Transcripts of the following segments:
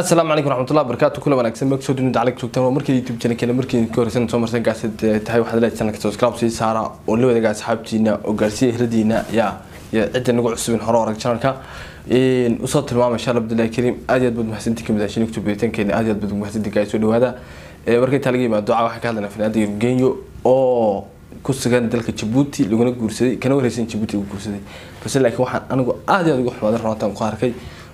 asalaamu calaykum waraxmatullahi wabarakaatu kula wanaagsan mag soo dunida calag joogtaan waa markii youtube channelkeena markii ka horeysan soo marsan gaasad tahay waxaad leedahay channelka subscribe sii saara oo la wadaaga asxaabtiina oo gaarsiiya hiradiina yaa ya cidda nagu cusubin hore arag channelka. Usoo tilmaamay insha allah abdullahi kariim aad aad baad mahadsantii ka mid ahshin youtube beetankeena aad aad baad mahadsantii gaa soo dhawaada marka intaa laga duca waxaan ka hadlaynaa fanaanda yurgenyo oo ku sugan dalka jabuuti laguna guursaday kana wareysan jabuuti lagu guursaday. Balse laakiin waxaan anigu aad aad uga xumaaday runtaan ku arkay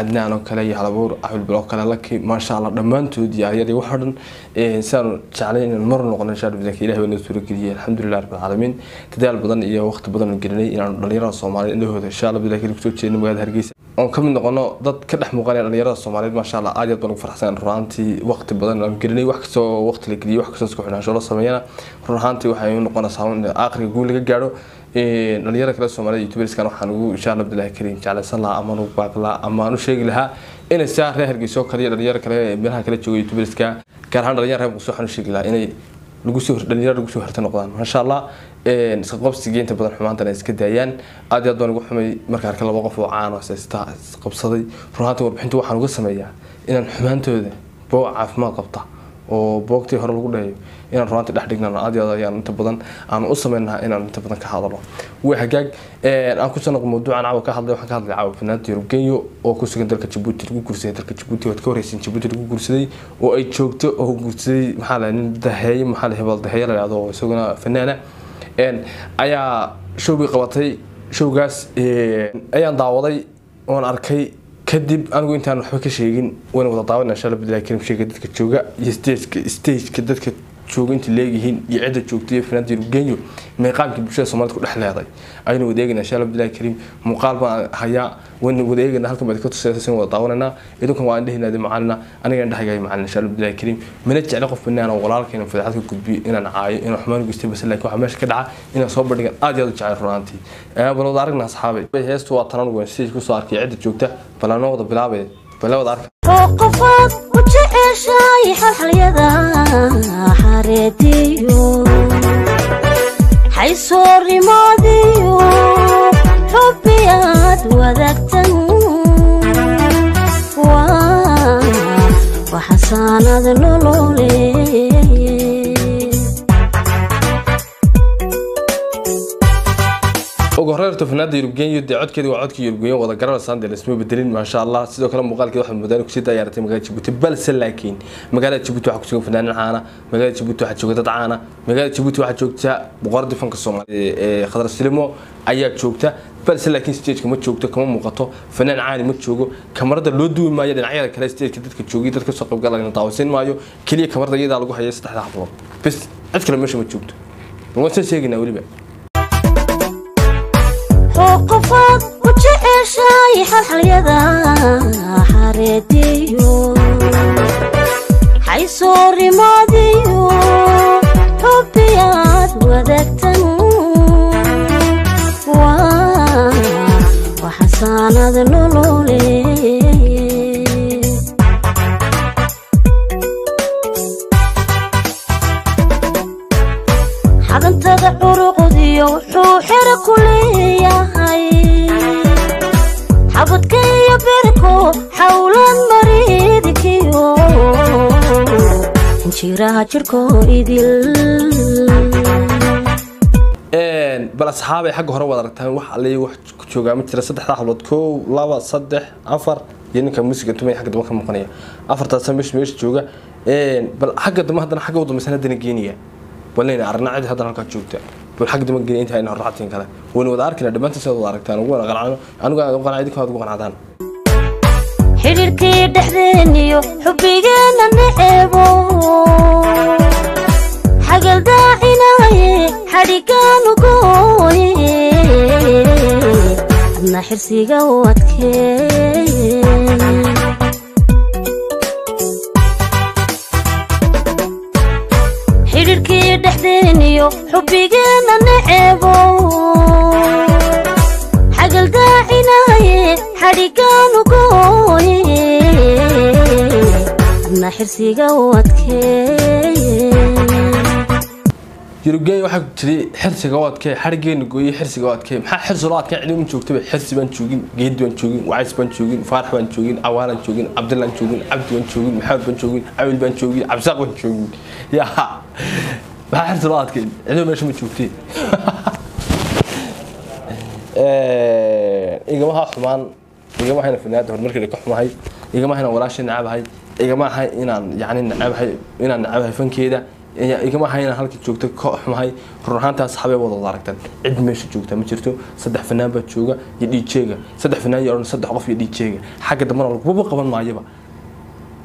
adnaan oo kale iyo halabuur axulbil oo kale laki maasha allah dhammaantood iyo aryadii waxoo dhan sidaanu jeclay inaan mar noqono insha allah ilahi baa noo suurageliyay alxamdulilah rabbil caalamiin. Dadaal badan iyo waqti badan gelinay inaanu dhalinyarada soomaaliyeed indhahooda insha allah kariim ku soo jeedno magaalada hargeysa. Oon ka mid noqono dad ka dhex muuqanaya dhalinyarada soomaaliyeed maasha allah aad iyo aad baan ugu farxsan runaantii waqti badan aan gelinay wax kastoo waqti la geliyay wax kastoo isku xidhnaansho la sameeyana. Run ahaantii waxay noqonaysaa in aakhriga guul laga gaadho dhalinyarada kale soomaalida youtuberskan waxaan ugu insha allah abdullahi kariim jeclaysan lahaa amaan ugu baaqi lahaa amaan u sheegi lahaa inay sidaa reer hargeysa oo kale iyo dhalinyaro kale meelaha kale jooga youtuberska gaar ahaan dhalinyaro reer muqdisho waxaan u sheegi lahaa inay dhalinyaro lagu soo horta noqdaan. Maasha allah iska qabsiga inta badan xumaantana ay iska daayaan. Aad iyo aad baan ugu xumay marka arkay laba qof oo caan oo saysta qabsaday. Runaantii warbixinta waxaan uga sameeyaa inaan xumaantooda boo caafimaad qabta oo boogtii hore lagu dhahayo inaan runaantii dhex dhignano aad iyo aad ayaan inta badan aan u sameynaha inaan inta badan ka hadalo waa hagaag aan ku sanaqo mawduucan caawa ka hadlay waxaan ka hadlay caawa fanaanta yurubgenyo oo ku sugan dalka jabuuti lagu guursaday dalka jabuuti waad ka horeysan jabuuti lagu guursaday oo ay joogto oo guursaday maxaa la nin daheeye maxaa la hebel daheeye la yihahdo isaguna fanaana ayaa showgii qabatay showgaas ayaan daawaday oon arkay kadib anigu intaan waxba ka sheegin wayna wada daawana insha karim sheega dadka jooga iyo stageka dadka jooga inta leegyihiin iyo cidda joogta iyo fanaanta yurubgenyo meeqaamkii bulshada soomaalida ku dhex leeday. Aynu insha allah billahi karim muuqaal baan hayaa. Wayna wada eegayna halkan baad ka tusaysa sin wada daawanayna. Idinkan waa indhahinaadi macalina. Aniga indhahayga macalin insha allah billahi karim mana jecla qof banaan oo walaalkeena fadaxad ka gudbiyo inaan caayo inaan xumaan geystay bas laakiin waxaa meesha ka dhaca inaan soo bandhigan aad iyo aad u jecel runaantii bal wada aragna asxaabay. Heestu waa tanan weyn stage ku soo arkay cidda joogta bal anoo wada bilaabay bal wada arka qoqofaad u jeceshaay xalxalyada xareediyo xaysoorimaadiyo xubbiyaad wadaagtan waa xasaanad ugu horeerto fanaanda yurubgenyo dee codkeeda waa codka yurubgenyo wada garanaysaan dee laisma bedelin maasha allah sidoo kale muuqaalkeeda waxaad moodaan ku sii dayaaratay magaalada jabuuti balse laakiin magaalada jabuuti waxaa kusugan fanaanin caana magaalada jabuuti waxaa jooga dad caana magaalada jabuuti waxaa joogta boqoradii fanka soomaaliya ee khadar silimo ayaa joogta balse laakiin stageka ma joogto kama muuqato. Fanaan caani ma joogo kamarada loo duwi maayo dhinacyada kale stageka dadka joogay dadka soo qaybgalana daawasin maayo. Keliya kamarada iyadaa lagu hayay saddexda xablood bas cid kale meesha ma joogto. Waan soo sheegaynaa weliba qoqofaad u jeceshaay xalxalyada xareediyo xaysoorimaadiyo xubbiyaad wadaagtan waa xasaanad nolole xadantada curuqdiyo wuxuu xero ku leeyahay xabadka iyo birko xawlan mariidkiyo injiraha jirhko idil bal asxaabay xagga hore waad aragtaan wax alle wax ku joogaa ma jira. Saddexda hablood kow laba saddex afar iyo ninka musiga tumay xagga dambe ka muuqanaya. Afartaasa meesha meesha jooga. Bal xagga dambe haddana xagga u dambaysan haddana geenaya ballayna aragna cid haddana halkaa joogta bal xagga dambe geenaya inta ayna horraxatiin kale. Wayna wada arkina dhammaantiin sidaad wada aragtaan ugu wada qancano anigu aad u qancay idinka aad ugu qancadaan xidhiirkii dhexdeeniyo xubbigeenna neceebo xagaldaacinaye xadhigaanu gooye. Adna xirsiga u adkee dhexdeeniyo xubbigeena neceebo xagaldaacinaye xadhigaanu gooye. Adna xirsiga u adkeeye. Yurugey waxaa jiray xirsiga u adkee xarigeena gooyey xirsiga u adkee maxaa xirsi loo adkee? Cidima joogtaba xirsi baan joogin geedi baan joogin wacays baan joogin faarax baan joogin cawaalaan joogin cabdillaan joogin cabdi baan joogin maxamed baan joogin cawil baan joogin cabsaaq baan joogin. Ya maxaa xirsi loo adkee cidima meesha ma joogtee igama ha xumaan igama hayna finaada horumarkeeda ka xumahay igama hayna walaashay nacabahay igama ahay inaan yani nacabahay inaan nacabahay fankeeda igama ahay inaan halkii joogta ka xumahay run ahaantaa asxaabee wada aragtan cid meesha joogta ma jirto saddex fanaan baa jooga iyo dhiijeega saddex fanaan iyo saddex qof iyo dhiijeega xagga dambana lagubaba qaban maayaba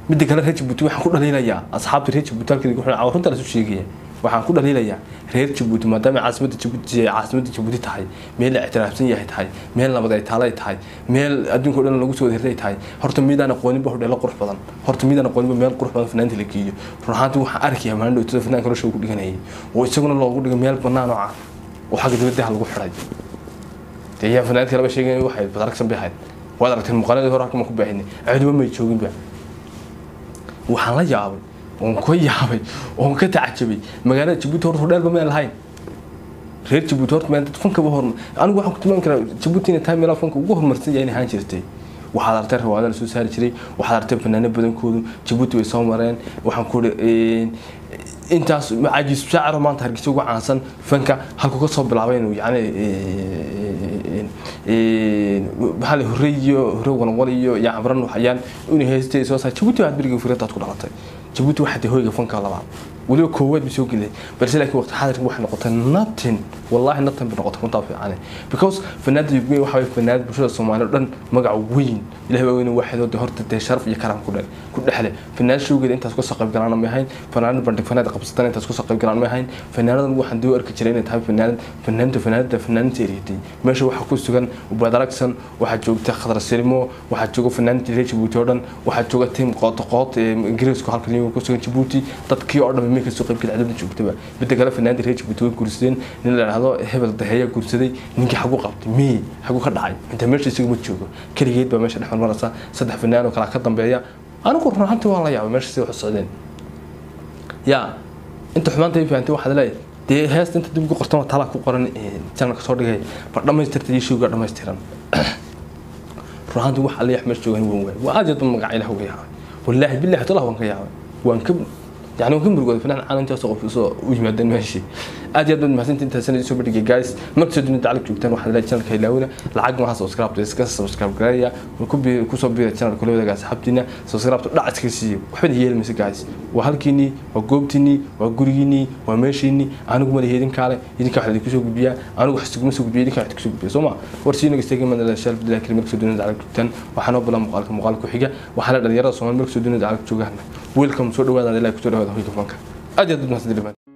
midda kale reer jabuuti waxaan ku dhaliilayaa asxaabta halkii wuxuu runta lasu sheegaya waxaan ku dhaliilayaa reer jabuuti maadaama caasimadda jabuuti tahay meel la ictiraafsan yahay tahay meel nabad ay taalo ay tahay meel adduunka o dhan lagu soo hirtay tahay. Horta midaan aqooninba hodheelo qurux badan. Horta midaan aqooninba meel qurux badan fanaanta la geeyo. Run ahaantii waxaan arkayaa maalin dhowtada fanaanka nolosha ku dhiganayay. Oo isaguna loogu dhigay meel bannaan oo cad oo xagga dibadda lagu xiray. Dee yaa fanaanka kalaba sheegay waxay badaragsan bay ahayd. Waad aragteen muuqaaladii hore halkama ku baahinay ciiduma may jooginba waxaan la yaabay oon ka yaabay oon ka tacajabay magaalada jabuuti horta hodheelba meel lahayn reer jabuuti horta meel dad fankaba hormar anigu waxaan ku tilmaami karaa jabuuti inay tahay meelaha fanka ugu horumarsan yahay in ahaan jirtay waxaad artay rawaada la soo saari jiray waxaad artay fanaano badankoodu jabuuti way soo mareen waxaan ku intaas cajiis shaaciro maanta hargeysa ugu caansan fanka halku ka soo bilaabay inuu yani maxaa hore iyo hore walwal iyo camran waxayaan inuu heystay soo saar jabuuti waxaad beriga firadaad ku dhalatay jabuuti waxaa dee hoyga fanka labaad weliba koowaad bay soo gelay balse laakiin waqti xaadirka waxay noqotay nothing wallahi nothing bay noqotay runtaa fiicane because fanaada yubgey waxa way fanaad bulshada soomaaliya dhan magac weyn ilahay baa weyn horta dee sharaf iyo karaam ku dhale ku dhexle fanaad showgeeda intaas ka soo qayb galaan ma ahayn fanaanad bandhig fanaad qabsatan intaas ka soo qayb galaan ma ahayn fanaanadan waxaan doo arki jiray inay tahay fanaanad fanaanta fanaanada fanaanada eriyatay meesha waxaa ku sugan ubadaragsan waxaa joogta khadar silmo waxaa jooga fanaanada reer jabuuti oo dhan waxaa jooga tim qoota ingiriisku iyagu ku sugan jabuuti dadkii oo dhan ka soo qayb gala cadada joogtaba midda kale fanaanda reer jabuuti way guursadeen nin la dhahdo hebel daheeya guursaday ninkii xagu qabtay mii xagu ka dhacay inta meesha isagu ma joogo keligeed baa meesha dhexmar maraysa saddex fanaan oo kale ka dambeeya anigu run ahaantii waan la yaabay meesha si wax socdeen yaa inta xumaanta ay fahantay waxaad leeyahay dee heesta inta dib ugu qortan waa talaa ku qoran janalka soo dhigay ba dhammaystirta iyo showga dhammaystiran run ahaantii wax alle meesha joogan waan waay waa aad iyo dad magaca ilaah uga yaabay wallaahi billahi talah waan ka yaabay waan ka yani ka murgood fanaan calantaas qof soo u yimaadeen meeshii aad iyo aad mahadsanti intaasna soo bandhigay guys. Markasoo duni dacalka joogtaan waxaa leeyahay channelka ilaawina lacagna waxaa subscribe iska subscribe garaya ku soo biira channelka kula wadaaga asxaabtiina subscribe dhac iska siiyo. Waxba yeelmaysa guys. Waa halkiinii waa goobtiinii waa gurigiinii waa meeshiinii anigu madahi idinkaa le idinkaa wax idinku soo gudbiyaa anigu wax iskuma soo gudbiya idinkaa wax idinku soo gudbiya. Sooma warsiyo nagastegi madalaashaal abdullahi karim markasoo duni dacalka joogtaan waxaa noo balan muuqaalka muuqaalka ku xiga. Waxaa la dhalinyarada soomaali markasoo duni dacalka joogaan welcome. Soo dhawaada ilaahay ku soo dhawaada hoyga fanka. Aad iyo aad mahadsanti